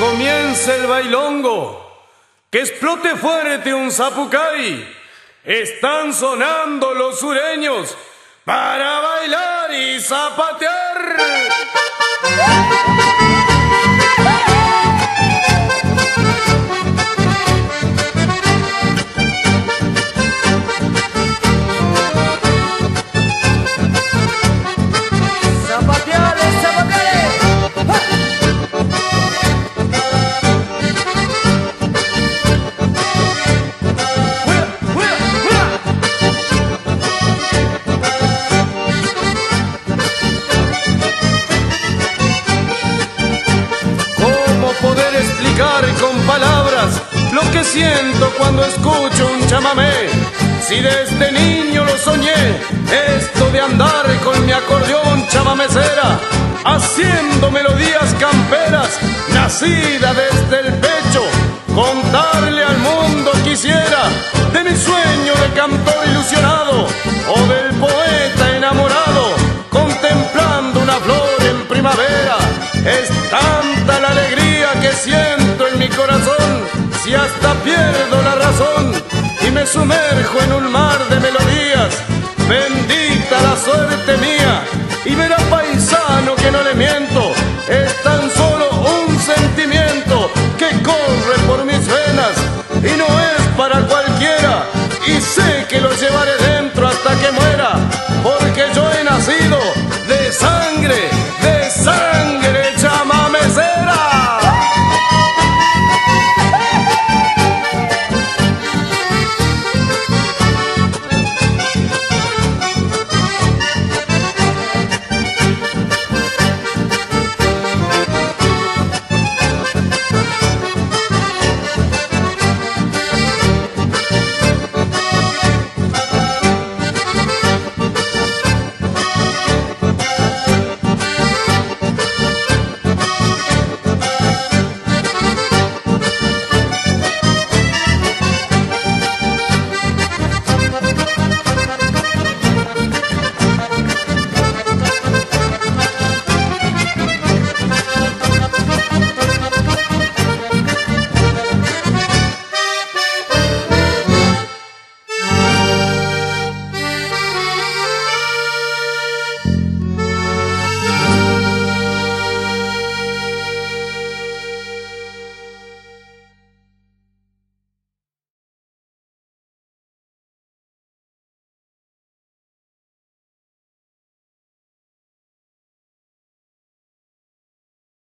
comience el bailongo, que explote fuerte un zapucay. Están sonando los sureños para bailar y zapatear. Lo que siento cuando escucho un chamamé. Si desde niño lo soñé, esto de andar con mi acordeón chamamecera, haciendo melodías camperas, nacida desde el pecho, contarle al mundo quisiera de mi sueño de cantor ilusionado o del poeta enamorado, contemplando una flor en primavera. Es tanta la alegría que siento mi corazón y hasta pierdo la razón y me sumerjo en un mar de melodías. Bendita la suerte mía y me